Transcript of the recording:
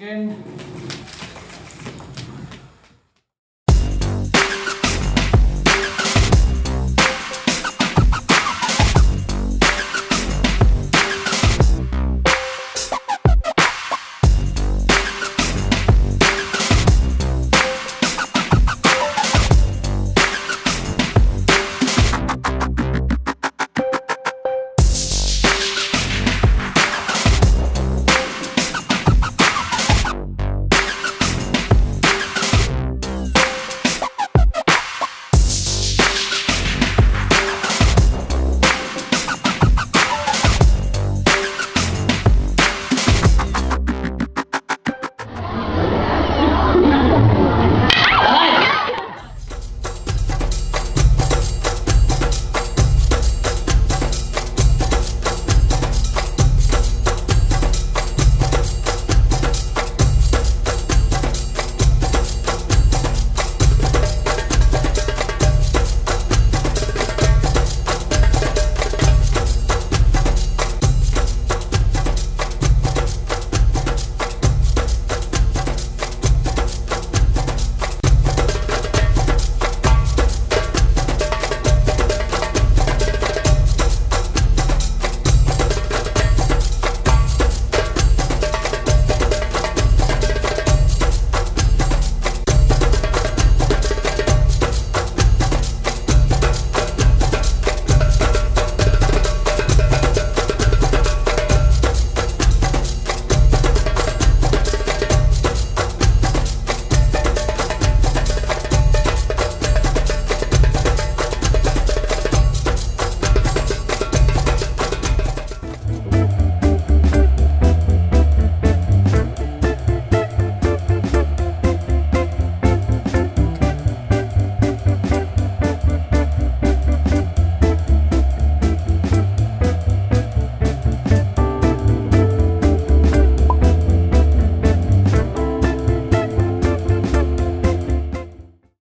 Game